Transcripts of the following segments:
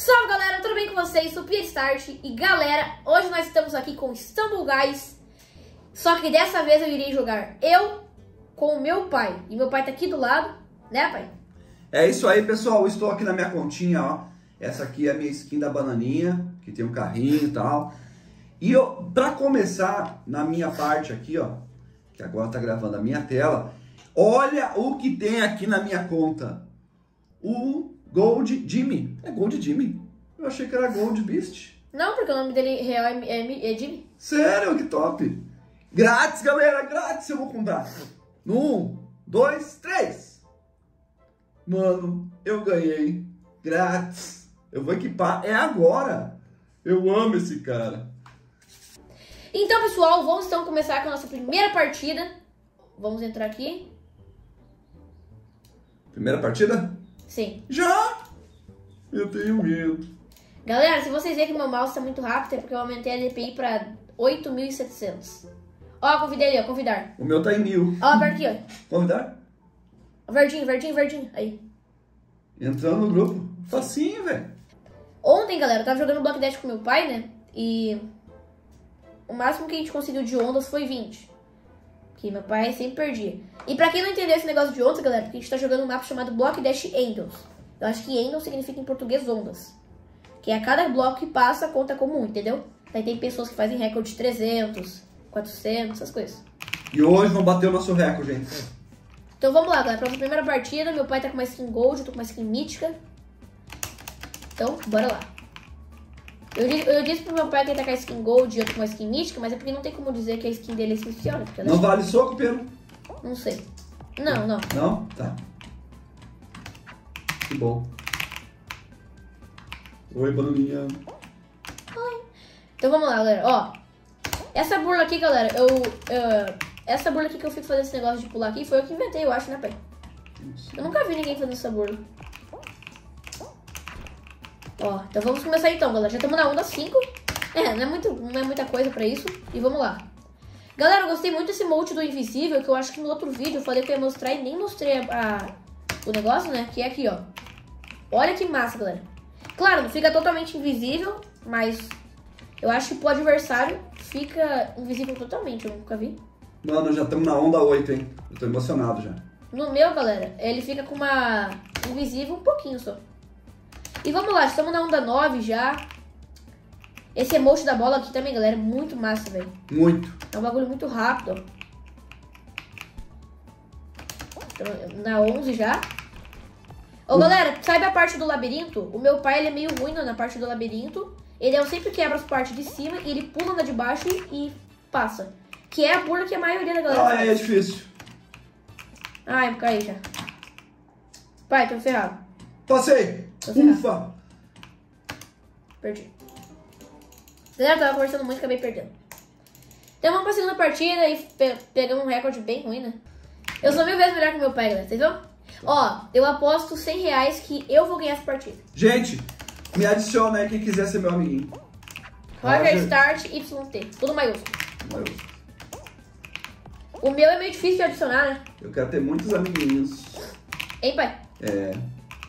Salve galera, tudo bem com vocês? Sou Pia Start e galera, hoje nós estamos aqui com Istanbul Guys. Só que dessa vez eu irei jogar eu com o meu pai. E meu pai tá aqui do lado, né pai? É isso aí, pessoal. Estou aqui na minha continha, ó. Essa aqui é a minha skin da bananinha, que tem um carrinho e tal. E eu, pra começar, na minha parte aqui, ó, que agora tá gravando a minha tela, olha o que tem aqui na minha conta. O Gold Jimmy. É Gold Jimmy? Eu achei que era Gold Beast. Não, porque o nome dele real é, é, é Jimmy. Sério, que top. Grátis, galera, grátis eu vou. No um, dois, três. Mano, eu ganhei. Grátis. Eu vou equipar. É agora. Eu amo esse cara. Então, pessoal, vamos então começar com a nossa primeira partida. Vamos entrar aqui. Primeira partida? Sim. Já? Eu tenho medo. Galera, se vocês verem que meu mouse tá muito rápido, é porque eu aumentei a DPI pra 8.700. Ó, convidei ali, ó, convidar. O meu tá em mil. Ó, aperta aqui, ó. Convidar? Verdinho, verdinho, verdinho. Aí. Entrando no grupo. Facinho, velho. Ontem, galera, eu tava jogando Block Dash com meu pai, né? E o máximo que a gente conseguiu de ondas foi 20. Que meu pai sempre perdia. E pra quem não entendeu esse negócio de ondas, galera, porque a gente tá jogando um mapa chamado Block Dash Angels. Eu acho que Angels significa em português ondas. Que a cada bloco que passa conta como um, entendeu? Daí tem pessoas que fazem recorde de 300, 400, essas coisas. E hoje vamos bater o nosso recorde, gente. Então vamos lá, galera. Pra nossa primeira partida, meu pai tá com uma skin gold, eu tô com uma skin mítica. Então, bora lá. Eu, eu disse pro meu pai que ele tá com a skin gold e eu com uma skin mítica, mas é porque não tem como dizer que a skin dele é? Porque ela é Não vale soco, Pedro? Não sei. Não, não. Não? Tá. Que bom. Oi, bananinha. Então vamos lá, galera. Ó, essa burla aqui, galera, eu, eu- Essa burla aqui que eu fico fazendo esse negócio de pular aqui foi eu que inventei, eu acho, né, pai? Eu nunca vi ninguém fazendo essa burla. Ó, então vamos começar então, galera. Já estamos na onda 5. É, não é, muito, não é muita coisa pra isso. E vamos lá. Galera, eu gostei muito desse molde do invisível, que eu acho que no outro vídeo eu falei que eu ia mostrar e nem mostrei a, a- o negócio, né? Que é aqui, ó. Olha que massa, galera. Claro, não fica totalmente invisível, mas eu acho que pro adversário fica invisível totalmente, eu nunca vi. Mano, já estamos na onda 8, hein? Eu tô emocionado já. No meu, galera, ele fica com uma invisível um pouquinho só. E vamos lá, estamos na onda 9 já. Esse emote da bola aqui também, galera, é muito massa, velho. Muito. É um bagulho muito rápido, ó. Então, Na 11 já. Ô, galera, sabe a parte do labirinto? O meu pai, ele é meio ruim na parte do labirinto. Ele é, sempre quebra as partes de cima e ele pula na de baixo e, e passa. Que é a burla que a maioria da galera Ah, faz. é difícil. Ai, caí já. Pai, tô ferrado. Passei. Ufa. Perdi. Galera, tava conversando muito e acabei perdendo. Então vamos pra segunda partida e pe pegamos um recorde bem ruim, né? Eu sou mil vezes melhor que meu pai, galera, entendeu? Ó, eu aposto 100 reais que eu vou ganhar essa partida. Gente, me adiciona aí quem quiser ser meu amiguinho. Roger. Start, YT. Tudo maiúsculo. O meu é meio difícil de adicionar, né? Eu quero ter muitos amiguinhos. Hein, pai? É.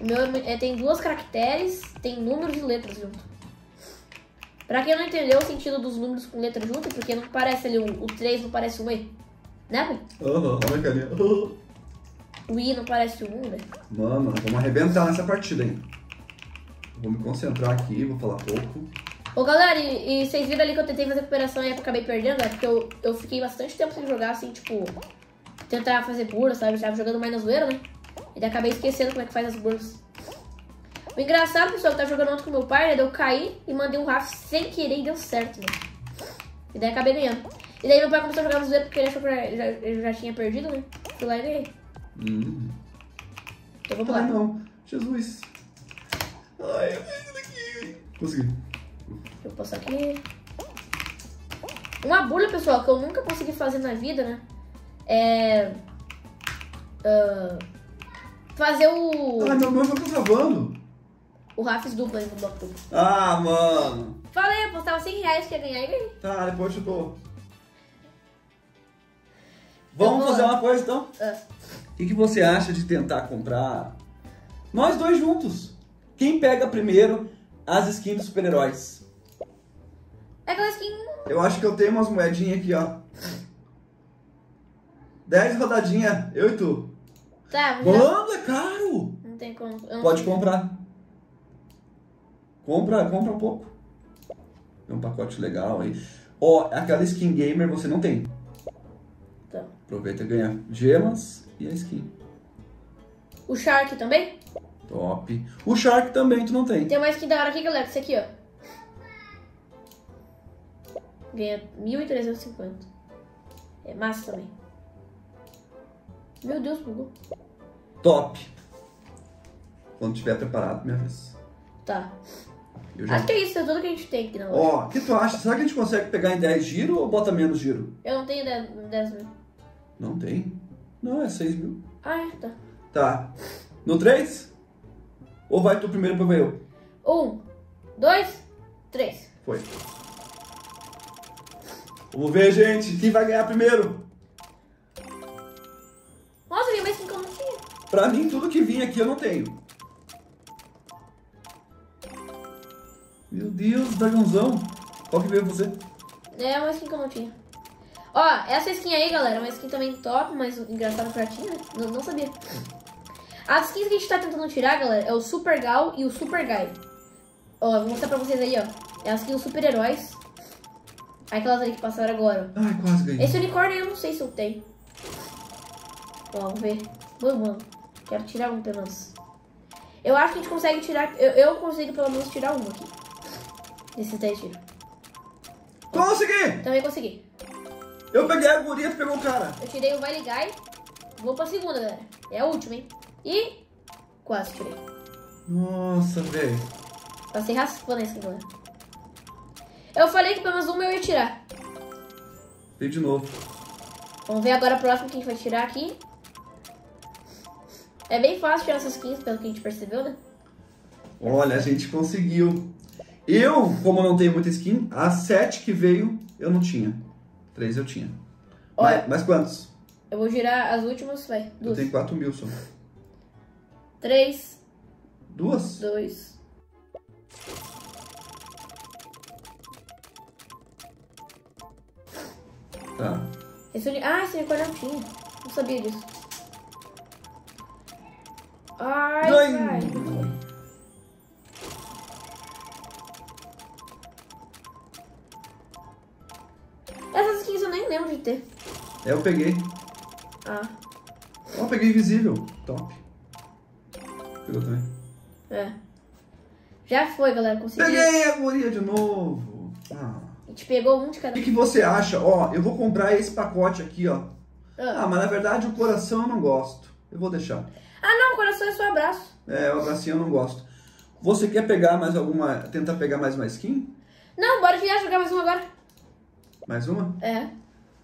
O meu é tem duas caracteres, tem números e letras junto. Pra quem não entendeu o sentido dos números com letra junto, é porque não parece ali o, o 3 não parece um E. Né, pai? Aham, olha carinha. O I não parece um, né? Mano, vamos arrebentar nessa partida, hein? Vou me concentrar aqui, vou falar pouco. Ô galera, e, e vocês viram ali que eu tentei fazer recuperação e acabei perdendo, é porque eu, eu fiquei bastante tempo sem jogar, assim, tipo, tentar fazer burlas, sabe? Eu tava jogando mais na zoeira, né? E daí acabei esquecendo como é que faz as burlas. O engraçado, pessoal, que tá jogando ontem com meu pai, né? Eu caí e mandei um Raf sem querer e deu certo, né? E daí acabei ganhando. E daí meu pai começou a jogar na zoeira porque ele achou que eu já, eu já tinha perdido, né? Fui lá e ganhei. Hum. Então vamos Ai, lá. não. Jesus. Ai, eu tenho isso daqui. Consegui. Deixa eu passar aqui. Uma burla, pessoal, que eu nunca consegui fazer na vida, né? É. ah, fazer o. Ai, meu meu tá travando. O Rafs duplo aí no bloco duplo. Ah, mano. Falei, eu apostava 100 reais que ia ganhar e ganhei. Tá, depois eu tô. Vamos vou- fazer uma coisa então? Ah, O que, que você acha de tentar comprar nós dois juntos? Quem pega primeiro as skins dos super-heróis. É aquela skin. Eu acho que eu tenho umas moedinhas aqui, ó. 10 rodadinhas, eu e tu. Tá, vamos já. É caro! Não tem como. não Pode sei. comprar. Compra, compra um pouco. Tem um pacote legal aí. Ó, aquela skin gamer você não tem. Tá. Aproveita e ganha gemas e a skin. O Shark também? Top. O Shark também tu não tem. Tem uma skin da hora aqui, galera. Esse aqui, ó. Ganha 1.350. É massa também. Meu Deus, bugou. Top. Quando tiver preparado, minha vez. Tá. Já... Acho que é isso, é tudo que a gente tem aqui na loja. Ó, o que tu acha? Será que a gente consegue pegar em 10 giro ou bota menos giro? Eu não tenho 10, 10 mil. Não tem. Não, é 6 mil. Ah, é, tá. Tá. No 3? Ou vai tu primeiro, vai eu? Um, dois, três. Foi. Vamos ver, gente. Quem vai ganhar primeiro? Nossa, eu. Pra mim, tudo que vinha aqui eu não tenho. Meu Deus, dragãozão. Qual que veio você? É uma skin que eu não tinha. Ó, essa skin aí, galera, é uma skin também top, mas engraçado já tinha, né? Não, não sabia. As skins que a gente tá tentando tirar, galera, é o Super Gal e o Super Guy. Ó, vou mostrar pra vocês aí, ó. É as skins super-heróis. Aquelas ali que passaram agora. Ai, quase ganhei. Esse unicórnio eu não sei se eu tenho. Ó, vamos ver. Vamos, mano. Quero tirar um, pelo menos. Eu acho que a gente consegue tirar... Eu, eu consigo, pelo menos, tirar um aqui. Desses 10 tiros. Consegui! Também consegui. Eu peguei a guria, tu pegou o cara. Eu tirei o Vai Ligar Vou pra segunda, galera. É a última, hein? E... Quase tirei. Nossa, velho. Passei raspando essa, galera. Eu falei que pelo menos uma eu ia tirar. Veio de novo. Vamos ver agora a próxima que a gente vai tirar aqui. É bem fácil tirar essas skins, pelo que a gente percebeu, né? Olha, a gente conseguiu. Eu, como não tenho muita skin, as sete que veio eu não tinha. Três eu tinha. Olha. Mas, mas quantos? Eu vou girar as últimas, vai. Eu Duas. tenho quatro mil só. Três, Duas? dois. Tá. Esse. Ah, esse unicórnio não tinha. Não sabia disso. Ai, Ai. Essas skins eu nem lembro de ter. É, eu peguei. Ah, Ó, peguei invisível. Top. Pegou também. é. Já foi, galera. Consegui. Peguei a guria de novo. Ah. A gente pegou um de O cada. que, que você acha? Ó, eu vou comprar esse pacote aqui, ó. Ah. Ah, mas na verdade o coração eu não gosto. Eu vou deixar. Ah, não, coração é só abraço. É, o abracinho eu não gosto. Você quer pegar mais alguma. Tentar pegar mais uma skin? Não, bora viajar jogar mais um agora. Mais uma? É.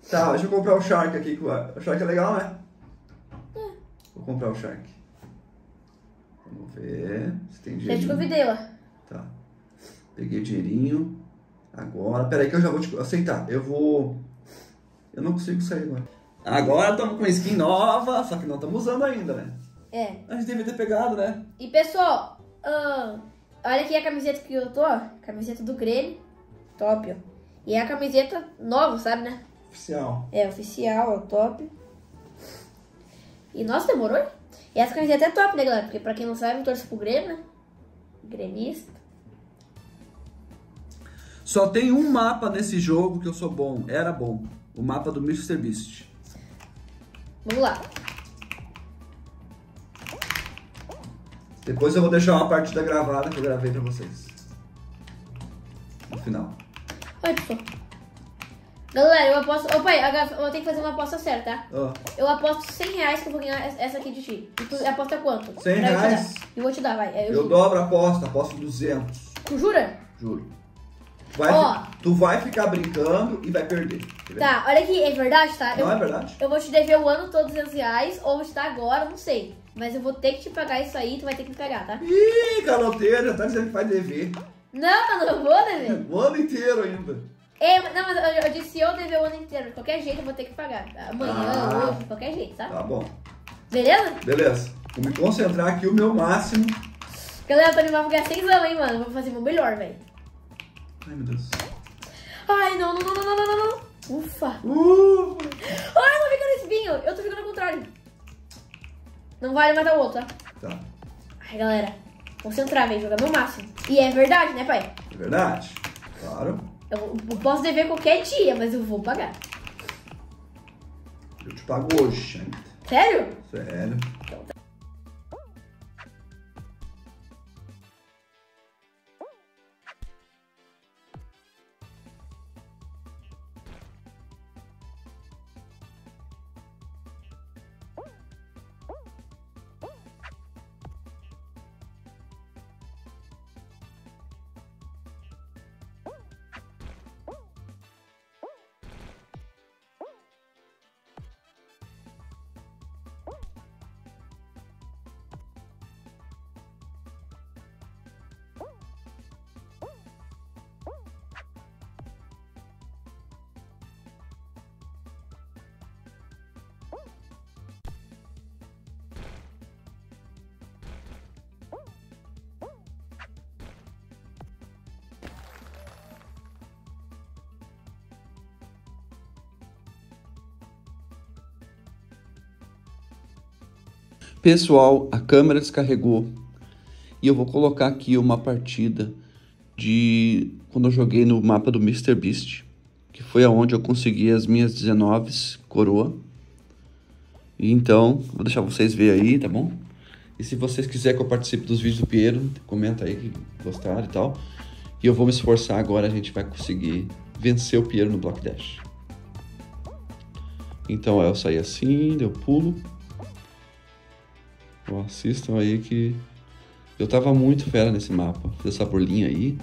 Tá, deixa eu comprar o Shark aqui. O Shark é legal, né? Vou comprar o Shark. Vamos ver se tem Já te dinheiro. convidei lá. Tá. Peguei o dinheirinho. Agora. Pera aí que eu já vou te aceitar. Eu vou. Eu não consigo sair agora. Agora estamos com skin nova, só que não estamos usando ainda, né? É. A gente devia ter pegado, né? E pessoal, ah, olha aqui a camiseta que eu tô, ó. Camiseta do Grêmio. Top, ó. E é a camiseta nova, sabe, né? Oficial. É oficial, ó, top. E nossa, demorou? E essa camiseta é top, né, galera? Porque pra quem não sabe, eu torço pro Grêmio, né? Gremista. Só tem um mapa nesse jogo que eu sou bom. Era bom. O mapa do Mr. Beast. Vamos lá. Depois eu vou deixar uma partida gravada que eu gravei pra vocês. No final. Olha, pessoal. Galera, eu aposto. Pai, agora eu tenho que fazer uma aposta certa, tá? Eu aposto 100 reais que eu vou ganhar essa aqui de ti. E tu aposta quanto? 100 Pra eu te reais? dar. Eu vou te dar, vai. É, Eu, eu dobro a aposta, aposto 200. Tu jura? Juro. Vai Ó. Tu vai ficar brincando e vai perder. Ver? Tá, olha aqui, é verdade, tá? Não eu, é verdade? eu vou te dever o ano todo 200 reais, ou vou te dar agora, não sei. Mas eu vou ter que te pagar isso aí, tu vai ter que me pagar, tá? Ih, caloteiro, já tá dizendo que vai dever. Não, eu não vou dever. O ano inteiro ainda. É, não, mas eu, eu disse se eu dever o ano inteiro. De qualquer jeito eu vou ter que pagar. tá? Amanhã, Ah. hoje, de qualquer jeito, tá? Tá bom. Beleza? Beleza. Vou me concentrar aqui o meu máximo. Galera, eu tô animado pra ganhar 6 anos, hein, mano. Vou fazer meu melhor, velho. Ai, meu Deus. Ai, não, não, não, não, não, não, não. Ufa. Ufa. Ai, não fica no espinho. Eu tô ficando ao contrário. Não vale matar o outro, tá? Tá. Ai, galera. Concentrar, vem Jogar meu máximo. E é verdade, né, pai? É verdade. Claro. Eu, eu posso dever qualquer dia, mas eu vou pagar. Eu te pago hoje, Xanita. Sério? Sério. Então tá. Pessoal, a câmera descarregou e eu vou colocar aqui uma partida de quando eu joguei no mapa do Mr. Beast, que foi aonde eu consegui as minhas 19 coroa. Então, vou deixar vocês ver aí, tá bom? E se vocês quiserem que eu participe dos vídeos do Piero, comenta aí que gostaram e tal. E eu vou me esforçar agora, a gente vai conseguir vencer o Piero no Block Dash. Então, eu saí assim, eu pulo. Assistam aí que eu tava muito fera nesse mapa. Fiz essa bolinha aí.